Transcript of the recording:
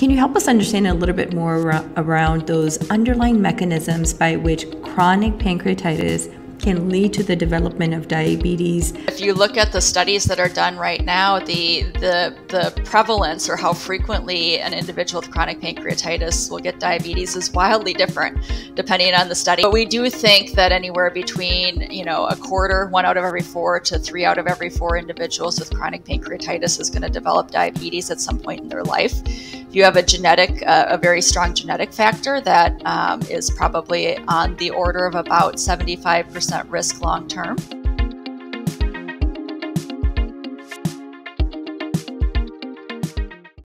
Can you help us understand a little bit more around those underlying mechanisms by which chronic pancreatitis can lead to the development of diabetes. If you look at the studies that are done right now, the the the prevalence or how frequently an individual with chronic pancreatitis will get diabetes is wildly different depending on the study. But we do think that anywhere between, you know, a quarter, one out of every 4 to 3 out of every 4 individuals with chronic pancreatitis is going to develop diabetes at some point in their life. You have a genetic, uh, a very strong genetic factor that um, is probably on the order of about 75% risk long term.